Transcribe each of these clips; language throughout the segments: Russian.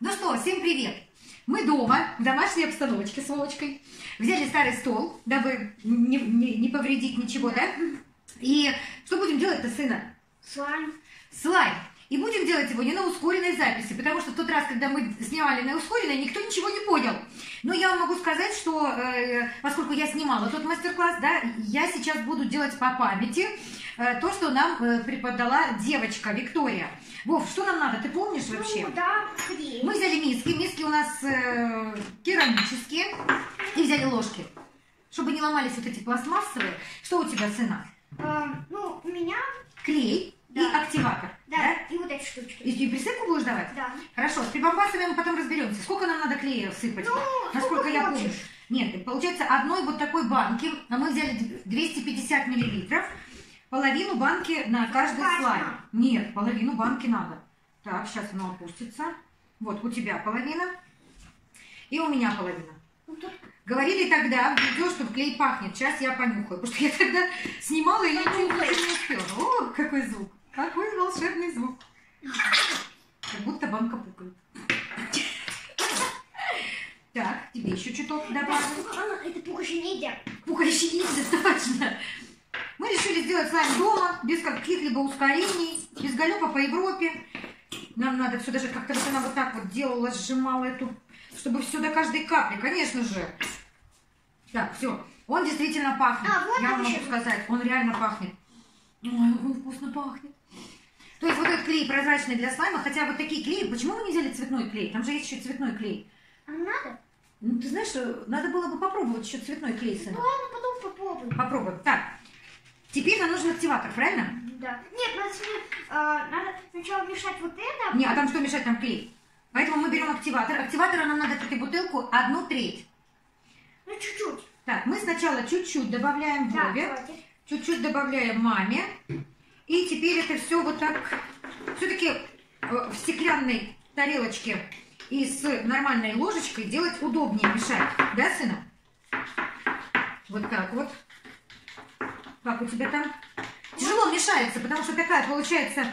Ну что, всем привет! Мы дома, в домашней обстановочке с Волочкой. Взяли старый стол, дабы не, не- не повредить ничего, да? И что будем делать-то, сына? Слайм. Слайм. И будем делать его не на ускоренной записи, потому что в тот раз, когда мы снимали на ускоренной, никто ничего не понял. Но я вам могу сказать, что э, поскольку я снимала тот мастер-класс, да, я сейчас буду делать по памяти э, то, что нам э, преподала девочка Виктория. Вов, что нам надо, ты помнишь вообще? Ну, да, клей. Мы взяли миски, миски у нас э, керамические, и взяли ложки. Чтобы не ломались вот эти пластмассовые. Что у тебя, сына? А, ну, у меня, Клей и Да. активатор. да, и вот эти штучки. И, и присыпку будешь давать? Да. Хорошо, с прибамбасами мы потом разберемся. Сколько нам надо клея всыпать? Ну, Насколько сколько я помню. Нет, получается одной вот такой банки, а мы взяли 250 миллилитров, половину банки на каждый Каждый. слайд. Нет, половину банки надо. Так, сейчас оно опустится. Вот, у тебя половина и у меня половина. Ну, Говорили тогда в видео, что клей пахнет. Сейчас я понюхаю, потому что я тогда снимала и нюхать не успела. О, какой звук! Какой волшебный звук! Как будто банка пукает. Так, тебе еще чуток добавлю. Это пухающий ниндзя. Пукающий ниндзя, точно. Мы решили сделать слайм дома, без каких-либо ускорений, без галёпа по Европе. Нам надо все даже как-то вот она вот так вот делала, сжимала эту, чтобы все до каждой капли, конечно же. Так, все. Он действительно пахнет. А, вот Я вам могу сказать, он реально пахнет. Ой, он вкусно пахнет. То есть вот этот клей прозрачный для слайма, хотя вот такие клеи, почему мы не взяли цветной клей? Там же есть еще цветной клей. А надо? Ну, ты знаешь, что надо было бы попробовать еще цветной клей, сына. Ну, ладно, потом попробуем. Попробуем. Так, теперь нам нужен активатор, правильно? Да. Нет, надо, сме- а, надо сначала мешать вот это. Не, а там что мешать, там клей. Поэтому мы берем активатор. Активатора нам надо в этой бутылку одну треть. Ну, чуть-чуть. Так, мы сначала чуть-чуть добавляем Да, Вове, чуть-чуть добавляем маме. И теперь это все вот так, все-таки в стеклянной тарелочке и с нормальной ложечкой делать удобнее мешать. Да, сына? Вот так вот. Как у тебя там? Тяжело мешается, потому что такая получается,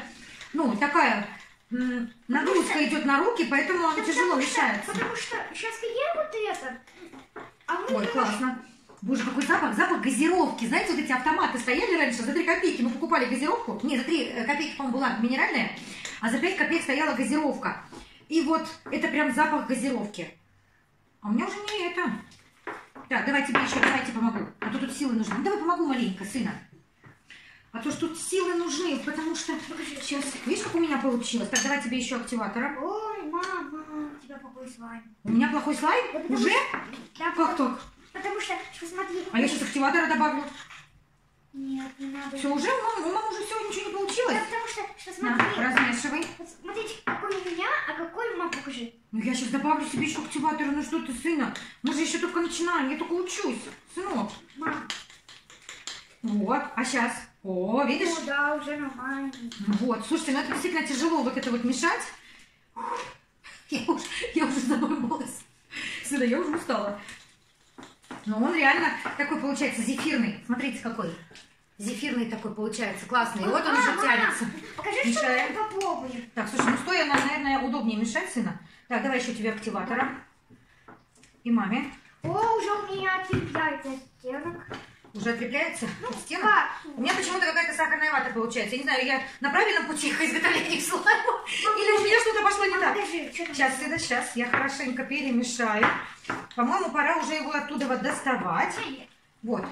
ну, такая нагрузка идет на руки, поэтому он Да тяжело потому что- мешается. Потому что сейчас я вот это. А Ой, классно. Боже, какой запах, запах газировки. Знаете, вот эти автоматы стояли раньше за 3 копейки. Мы покупали газировку. Не, за 3 копейки, по-моему, была минеральная, а за 5 копеек стояла газировка. И вот это прям запах газировки. А у меня уже не это. Так, давай тебе еще, давайте помогу. А то тут силы нужны. Ну, давай помогу маленько, сына. А то ж тут силы нужны, потому что... Сейчас, видишь, как у меня получилось? Так, давай тебе еще активатора. Ой, мама, у тебя плохой слайм. У меня плохой слайм? Да потому Уже? что- Да, Как так? Потому что, посмотри. А я сейчас активатора добавлю. Нет, не надо. Все, уже? У мамы, у мамы уже все, ничего не получилось. Да, потому что, что На, смотри. размешивай. Вот Смотрите, какой у меня, а какой у мамы, покажи. Ну, я сейчас добавлю себе еще активатора. Ну, что ты, сына? Мы же еще только начинаем. Я только учусь, сынок. Мам, Вот, а сейчас? О, видишь? ну да, уже нормально. Вот, слушайте, ну это действительно тяжело вот это вот мешать. Я уже, я уже задумалась. Сына, я уже устала. Но он реально такой получается зефирный. Смотрите, какой. Зефирный такой получается, классный. И вот он уже тянется. Покажи, что Мешаем. мы попробуем. Так, слушай, ну стоя, наверное, удобнее мешать сына. Так, давай еще тебе активатора. И маме. О, уже у меня отлепляется стенок. Уже отлепляется Ну, стенок? как? У меня почему-то какая-то сахарная вата получается. Я не знаю, я на правильном пути к изготовлению слайма? Или у меня что-то пошло не Мам, так? что. Сейчас, Сыда, сейчас. Я хорошенько перемешаю. По-моему, пора уже его оттуда вот доставать. Вот.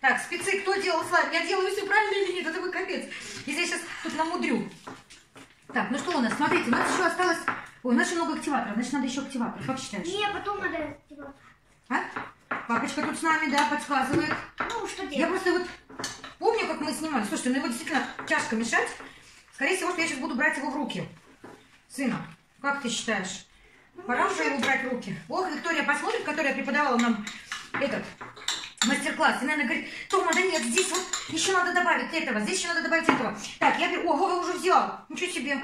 Так, спецы, кто делал слайм? Я делаю все правильно или нет? Это такой капец. Если я сейчас тут намудрю. Так, ну что у нас? Смотрите, у нас еще осталось... Ой, у нас еще много активаторов. Значит, надо еще активатор. Как считаешь? Не, потом надо, типа, А? Папочка тут с нами, да, подсказывает. ну, что Я делать? просто вот помню, как мы снимали. Слушайте, ну его действительно тяжко мешать. Скорее всего, что я сейчас буду брать его в руки. Сына, как ты считаешь? Пора уже его брать в руки. Ох, Виктория посмотрит, которая преподавала нам этот мастер-класс. И, наверное, говорит, Тома, да нет, здесь вот еще надо добавить этого, здесь еще надо добавить этого. Так, я беру... О, Вова уже взял. Ничего себе.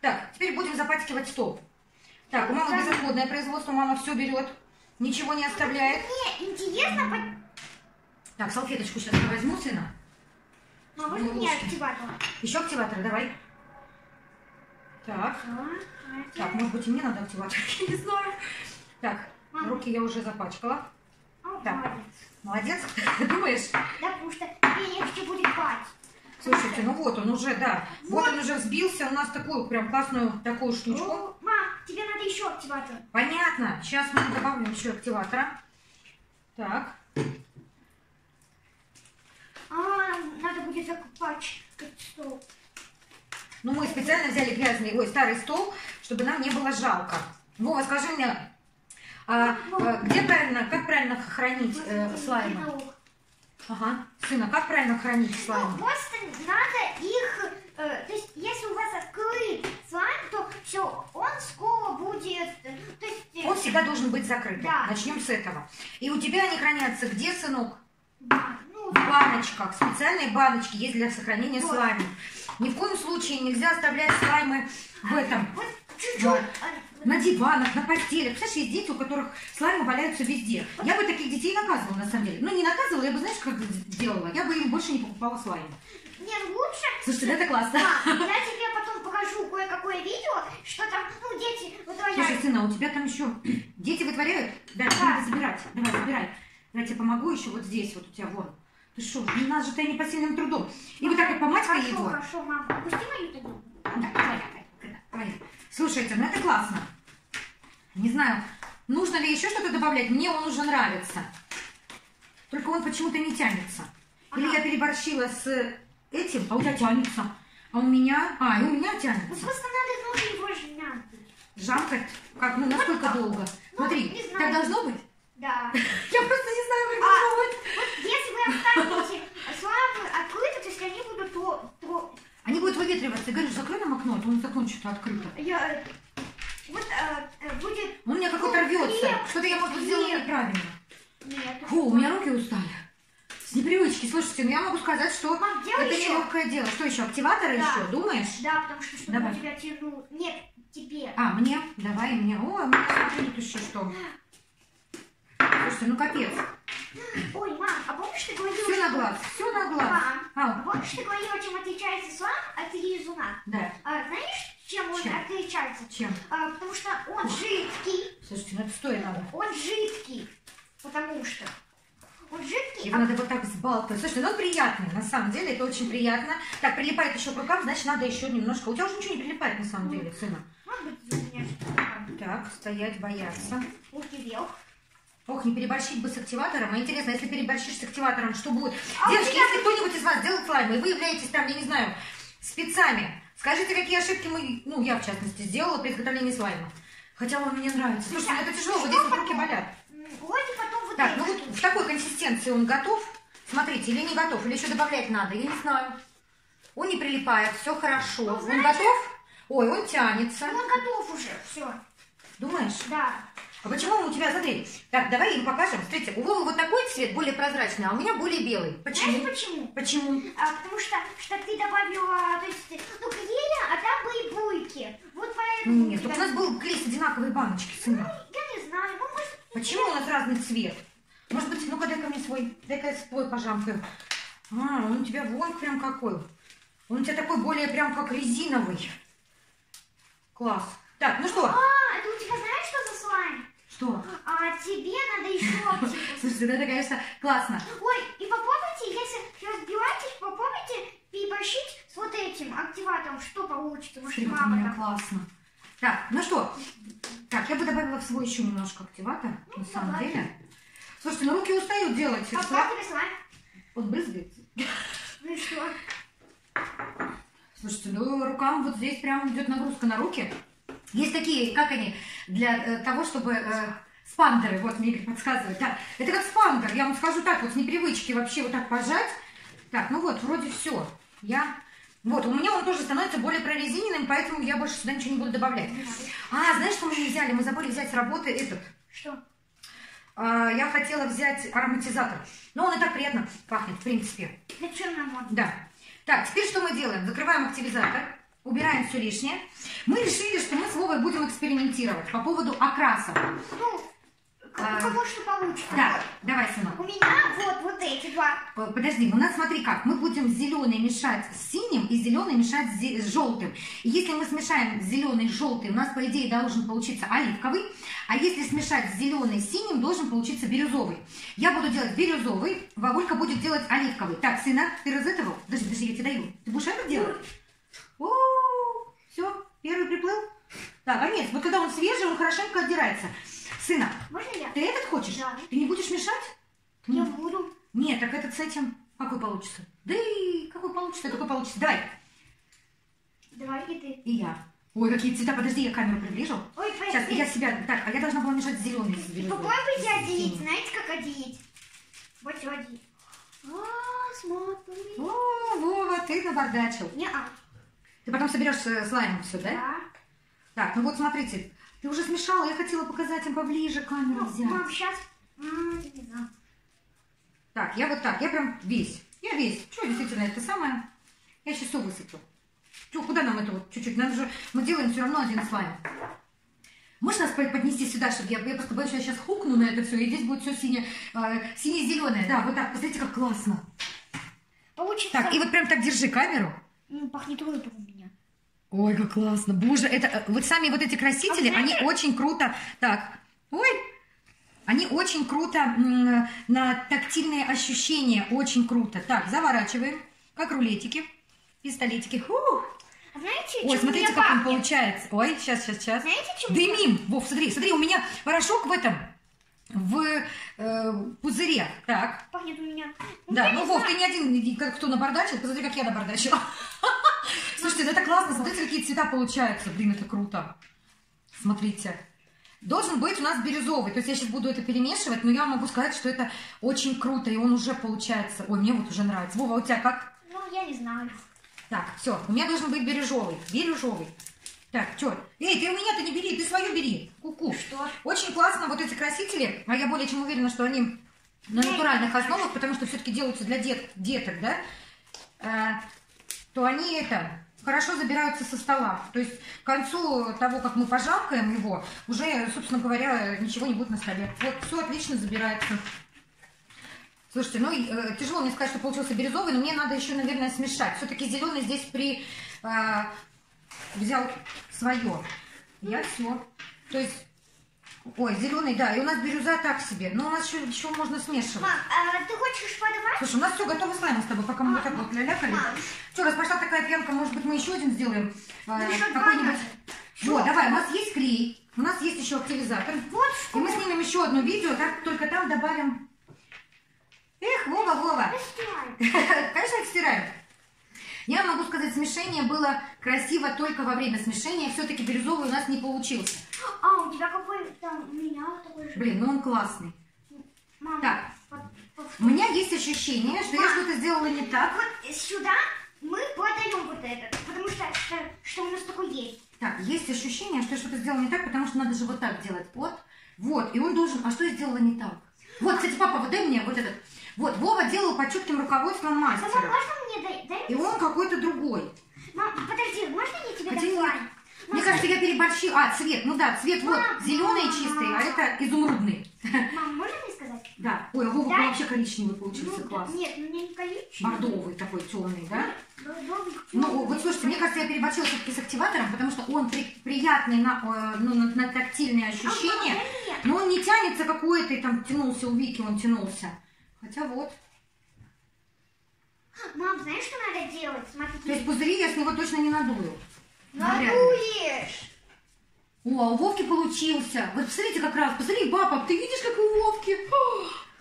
Так, теперь будем запатикивать стол. Так, у мамы безотходное производство, мама все берет. Ничего не оставляет. Мне интересно, Так, салфеточку сейчас я возьму, сына. а можно мне ложки. активатор? Еще активатор, давай. Так. Так, может быть, и мне надо активатор, не знаю. Так, руки я уже запачкала. Так. молодец. Думаешь? Да, потому что тебе легче будет бать. Слушайте, ну вот он уже, да. Вот он уже взбился у нас такую прям классную такую штучку. О, Мам, тебе надо еще активатор. Понятно. Сейчас мы добавим еще активатора. Так. А, надо будет закупать этот стол. Ну, мы специально взяли грязный, ой, старый стол, чтобы нам не было жалко. Вова, скажи мне, а, а, где правильно, как правильно хранить э, слаймы? Ага. Сына, как правильно хранить Ну, слаймы? просто надо их... э, то есть, если у вас открыт слайм, то все, он скоро будет... э, то есть, э, Он всегда должен быть закрыт. Да. Начнем с этого. И у тебя они хранятся где, сынок? В баночках. Специальные баночки есть для сохранения Вот. слайма. Ни в коем случае нельзя оставлять слаймы в этом. вот чуть-чуть... Да. а, На диванах, на постелях. Представляешь, есть дети, у которых слаймы валяются везде. Я бы таких детей наказывала, на самом деле. Ну, не наказывала, я бы, знаешь, как делала? Я бы им больше не покупала слаймы. Нет, лучше... Слушайте, да, это классно. Да, я тебе потом покажу кое-какое видео, что там, ну, дети Слушай, вытворяют. сына, у тебя там еще дети вытворяют? Да, Да. надо забирать. Давай, забирай. Я тебе помогу еще вот здесь, вот у тебя вон. Ты что, не надо же ты непосильным трудом. И вот так вот Хорошо, его. хорошо, мам, пусти мою тогда. Да, давай, давай, давай. Слушайте, ну это классно. Не знаю, нужно ли еще что-то добавлять. Мне он уже нравится. Только он почему-то не тянется. Или Ага. я переборщила с этим, а у тебя тянется. А у меня... А, и у меня Ну, тянется. просто надо ноги его жмять. Жамкать? Как, ну, насколько долго? Смотри, так должно быть? Да. Я просто не знаю, как А. быть. Вот если вы оставите славы открыты, то если они будут то... то Они будут выветриваться. Ты говоришь, закрой нам окно, а то у нас окно что-то открыто. я, э, вот э, э, будет... Он у меня какой-то рвется. Что-то я, может сделала хлеб. неправильно. Нет. Фу, у меня руки устали. С непривычки. Слушайте, ну я могу сказать, что Мам, это еще. нелегкое дело. Что еще, активаторы Да. еще, думаешь? Да, потому что чтобы Давай. тебя тянул... Нет, тебе. А, мне? Давай мне. О, у меня тут еще что. Слушайте, ну капец. Ой, мам, а помнишь, ты говорила, Все на глаз, все на глаз. Мам, А, помнишь, ты говорила, чем отличается слам от грызуна? да. А, знаешь, чем он Чем? отличается? Чем? А, потому что он жидкий. Слушайте, ну это стоя надо. Он жидкий. Потому что он жидкий, Его а надо вот так взбалтывать. Слушайте, ну он приятный, на самом деле, это очень приятно. Так, прилипает еще к рукам, значит, надо еще немножко. У тебя уже ничего не прилипает, на самом деле, сына. может быть у меня что-то. Так, стоять, бояться. Руки вверх. Ох, не переборщить бы с активатором. А интересно, если переборщишь с активатором, что будет? А тебя- если кто-нибудь из вас делает слаймы, и вы являетесь там, я не знаю, спецами, скажите, какие ошибки мы, ну, я в частности, сделала при изготовлении слайма. Хотя он мне нравится. Слушайте, ну это тяжело, вот здесь вот руки болят. Вроде потом вот Так, ну вот в такой консистенции он готов. Смотрите, или не готов, или еще добавлять надо, я не знаю. Он не прилипает, все хорошо. Ну, Он готов? Ой, он тянется. Он готов уже, все. Думаешь? Да. А почему у тебя, смотри, так, давай им покажем. Смотрите, у Вовы вот такой цвет, более прозрачный, а у меня более белый. Почему? Знаешь почему? Почему? А, потому что, что ты добавила, то есть, ну, клея, а там были буйки. Вот поэтому Нет, только у нас был клей с одинаковой баночки, сына. Я не знаю, ну, может, Почему у нас разный цвет? Может быть, ну-ка дай-ка мне свой, дай-ка я свой пожамкаю. А, он у тебя вон прям какой. Он у тебя такой более прям как резиновый. Класс. Так, ну что? А, это у тебя знаешь, что за слайм? Что? А тебе надо еще оптику. Слушайте, да, это, конечно, классно. Ой, и попробуйте, если разбиваетесь, попробуйте переборщить с вот этим активатором, что получится. Может, Смотри, у меня классно. Так, ну что? Так, я бы добавила в свой еще немножко активатор, на самом давай. деле. Слушайте, ну руки устают делать. А как тебе слайм? Он брызгается. Ну и что? Слушайте, ну рукам вот здесь прям идет нагрузка на руки. Есть такие, как они, для э, того, чтобы э, спандеры, вот мне Игорь подсказывает. Да, это как спандер, я вам скажу так, вот с непривычки вообще вот так пожать. Так, ну вот, вроде все. Я... Вот, у меня он тоже становится более прорезиненным, поэтому я больше сюда ничего не буду добавлять. А, знаешь, что мы не взяли? Мы забыли взять с работы этот. Что? А, я хотела взять ароматизатор. Но он и так приятно пахнет, в принципе. Для черноморда. Да. Так, теперь что мы делаем? Закрываем активизатор, убираем все лишнее. Мы решили, что мы с Вовой будем экспериментировать по поводу окраса. Ну, А, кого что получится. Да, давай, сынок. У меня вот, вот эти два. Подожди, у нас смотри как, мы будем зеленый мешать с синим и зеленый мешать с, желтым. И если мы смешаем зеленый с желтым, у нас по идее должен получиться оливковый, а если смешать зеленый с синим, должен получиться бирюзовый. Я буду делать бирюзовый, Вовулька будет делать оливковый. Так, сына, ты розетовал? Подожди, подожди, я тебе даю. Ты будешь это делать? О, все, первый приплыл. Так, а нет, вот когда он свежий, он хорошенько отдирается. Сына, Можно я? ты этот хочешь? Да. Ты не будешь мешать? Я буду. Нет, так этот с этим какой получится? Да и какой получится, какой получится. Давай. Давай и ты. И я. Ой, какие цвета. Подожди, я камеру приближу. Ой, Сейчас, подожди. я себя... Так, а я должна была мешать зеленый с бирюзовым. Попробуйте отделить. Знаете, как отделить? Вот отделить. А, смотри. О, Вова, ты набардачил. Не-а. Ты потом соберешь э, слаймом все, да? Да. Так, ну вот смотрите. Ты уже смешала, я хотела показать им поближе камеру Ну, взять. мам, сейчас... Не знаю. Так, я вот так, я прям весь. Я весь. Что, действительно, это самое. Я сейчас все высыплю. Что, куда нам это вот чуть-чуть? Нам же, мы делаем все равно один слайм. Можешь нас под- поднести сюда, чтобы я, я просто боюсь, что я сейчас хукну на это все, и здесь будет все синее, э, сине-зеленое. Да, вот так, посмотрите, как классно. Получится... Так, и вот прям так держи камеру. М, Пахнет рыбой у меня. Ой, как классно. Боже, это э, вот сами вот эти красители, А они очень круто. Так, ой, они очень круто на тактильные ощущения, очень круто. Так, заворачиваем, как рулетики, пистолетики. Фух. А знаете, Ой, смотрите, как он пахнет? получается. Ой, сейчас, сейчас, сейчас. Знаете, чем... Дымим. Вов, смотри, смотри, у меня порошок в этом, в э, пузыре. Так, Пахнет у меня... да, я ну, Вов, ты не один, как кто набардачил, посмотри, как я набардачила. Слушайте, ну это классно, смотрите, какие цвета получаются. Блин, это круто. Смотрите. Должен быть у нас бирюзовый. То есть я сейчас буду это перемешивать, но я могу сказать, что это очень круто, и он уже получается. Ой, мне вот уже нравится. Вова, а у тебя как? Ну, я не знаю. Так, все, у меня должен быть бирюзовый. Бирюзовый. Так, что? Эй, ты у меня-то не бери, ты свою бери. Ку-ку. Что? Очень классно вот эти красители, а я более чем уверена, что они на натуральных основах, потому что все-таки делаются для дет- деток, да, э, то они это хорошо забираются со стола. То есть к концу того, как мы пожамкаем его, уже, собственно говоря, ничего не будет на столе. Вот все отлично забирается. Слушайте, ну э, тяжело мне сказать, что получился бирюзовый, но мне надо еще, наверное, смешать. Все-таки зеленый здесь при э, взял свое. Я все. То есть, ой, зеленый, да, и у нас бирюза так себе. Но у нас еще, еще можно смешивать. Мам, а ты хочешь подавать? Слушай, у нас все готово слайм с тобой, пока мы вот так вот лялякали. Что, раз пошла такая пьянка, может быть, мы еще один сделаем? Ну, э, еще два какой-нибудь. Вот, давай, у нас есть клей, у нас есть еще активизатор. Вот И что. мы снимем еще одно видео, так, только там добавим... Эх, Вова, Вова. Конечно, их стираем. Я могу сказать, смешение было красиво только во время смешения. Все-таки бирюзовый у нас не получился. А, у тебя какой там, у меня такой же. Блин, ну он классный. Мам, Так. под- под- У меня есть ощущение, что я что-то сделала не так. Вот сюда мы подаем вот этот, потому что, что, что у нас такой есть. Так, есть ощущение, что я что-то сделала не так, потому что надо же вот так делать. Вот, вот. И он должен... А что я сделала не так? Вот, кстати, папа, вот дай мне вот этот. Вот, Вова делал под чутким руководством Мама, мастера. можно мне дай, дай И он какой-то другой. Мам, подожди, можно я тебе Хотя дам слайм? Мне кажется, я переборщила. А, цвет. Ну да, цвет вот Мам. зеленый чистый, а это изумрудный. Мам, можно мне сказать? Да. Ой, а Вова Да. вообще коричневый получился Ну, класс. Нет, у меня не коричневый. Бордовый такой темный, да? Бордовый. Ну, вот слушайте, мне кажется, я переборщила все-таки с активатором, потому что он при- приятный на, э, ну, на, на тактильные ощущения, А, нет. но он не тянется, как у этой там тянулся, у Вики он тянулся. Хотя вот. Мам, знаешь, что надо делать? Смотри. То есть пузыри я с него точно не надую. Надуешь. О, а у Вовки получился. Вот посмотрите как раз, посмотри, папа, ты видишь, как у Вовки?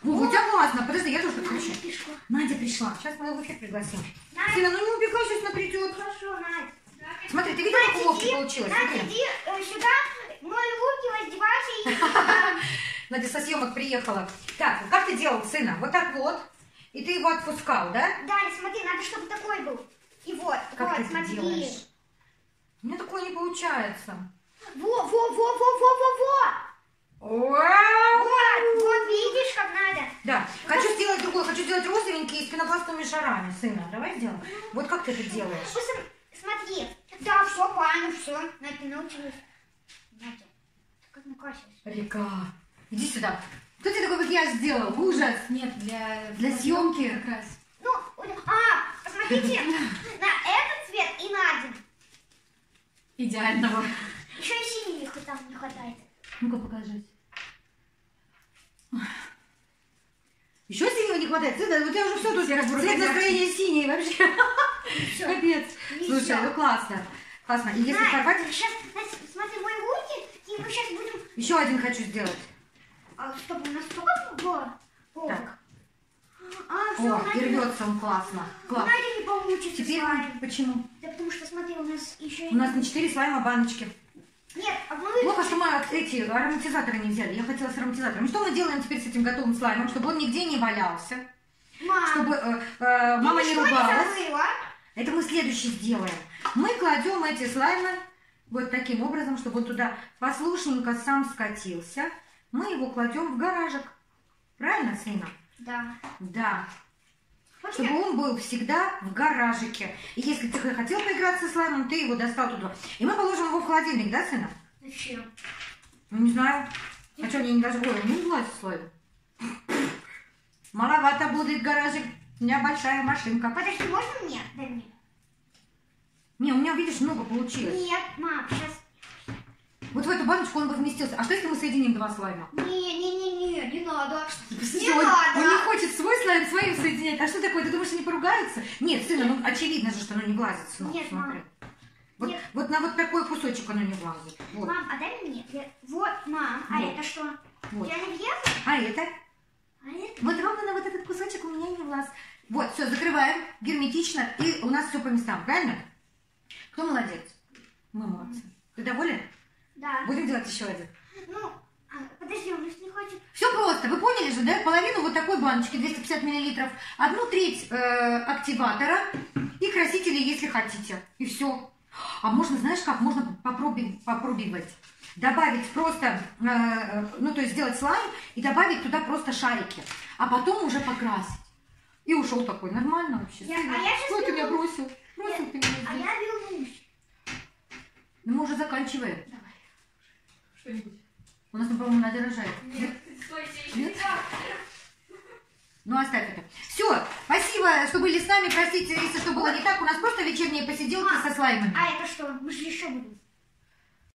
Вова, у тебя классно. Подожди, я тоже подключу. Надя пришла. Надя пришла. Сейчас мы его в эфир пригласим. Надя, Сына, ну не убегай, сейчас она придет. хорошо, Надя. Смотри, ты видела, как у Вовки получилось? Надя, иди э, сюда, мои руки раздевайся и... э, Надя со съемок приехала. Так, как ты делал, сына? Вот так вот. И ты его отпускал, да? Да, и смотри, надо, чтобы такой был. И вот, Как вот, ты смотри. делаешь? У меня такое не получается. Во, во, во, во, во, во, во. Вот, вот, видишь, как надо. Да, хочу сделать другое, хочу сделать розовенький с пенопластовыми шарами, сына. Давай сделаем. Вот как ты это делаешь? Посмотри, смотри. Да, все, правильно, все. Надя, научилась. Надя, ты как накрасилась? Река. Иди сюда. Кто тебе такой макияж сделал? Ужас. Нет, для... Для съемки? Как раз. Ну, вот- а, посмотрите, на этот цвет и на один. Идеального. Еще и синих там не хватает. Ну-ка покажи. Еще синего не хватает. Цвет, у тебя уже все тут. Все Цвет настроения синий вообще. Всё. Капец. Не Слушай, ну классно. Классно. И если На, порвать, сейчас, смотри, мои руки, и мы сейчас будем... еще один хочу сделать. А, чтобы у нас сколько было? полок? Так. А, все, О, и рвется он классно. Класс. Надя не получится Теперь слайм. почему? Да потому что, смотри, у нас еще... У нас не 4 слайма баночки. Нет, а мы... Плохо, что мы эти ароматизаторы не взяли. Я хотела с ароматизатором. Что мы делаем теперь с этим готовым слаймом? Чтобы он нигде не валялся. Мам, Чтобы э, э, мама не ругалась. забыла? Это мы следующий сделаем. Мы кладем эти слаймы вот таким образом, чтобы он туда послушненько сам скатился. Мы его кладем в гаражик. Правильно, сына? Да. Да. Вот Чтобы он был всегда в гаражике. И если ты хотел поиграться с слаймом, ты его достал туда. И мы положим его в холодильник, да, сына? Зачем? Ну, не знаю. А что, они не даже... Ой, не влазит слайм. Маловато будет гаражик. У меня большая машинка. Подожди, можно мне? Дай мне. Не, у меня, видишь, много получилось. Нет, мам, сейчас... Вот в эту баночку он бы вместился. А что если мы соединим два слайма? Не-не-не-не, не надо. Посмотри, Не он, надо. он не хочет свой слайм своим соединять. А что такое? Ты думаешь, они поругаются? Нет, сына, ну очевидно же, что оно не влазит. Сынок, Нет, смотри. мам. Вот, Нет. вот на вот такой кусочек оно не влазит. Вот, Мам, а дай мне. Я- Вот, мам, а Вот. это что? вот. Я не въехала? А это? А это? Вот ровно на вот этот кусочек у меня не влаз. Вот, все, закрываем герметично, и у нас все по местам, правильно? Кто молодец? Мы молодцы. Ты доволен? Да. Будем делать еще один. Ну, а, подожди, он же не хочет. Все просто, вы поняли же, да? Половину вот такой баночки, 250 миллилитров, одну треть э, активатора и красители, если хотите. И все. А можно, знаешь как, можно попробовать, попробовать. Добавить просто, э, ну то есть сделать слайм и добавить туда просто шарики, а потом уже покрасить. И ушел такой, нормально вообще. Я- Сына, а я Что ты меня бросил? Бросил ты меня А здесь. я вернусь. Ну мы уже заканчиваем. Что-нибудь. У нас, по-моему, надо рожать. Нет, стойте, Нет? Ну, оставь это. Все, спасибо, что были с нами. Простите, если что было не так. У нас просто вечерние посиделки со слаймами. А это что? Мы же еще будем.